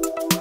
Bye.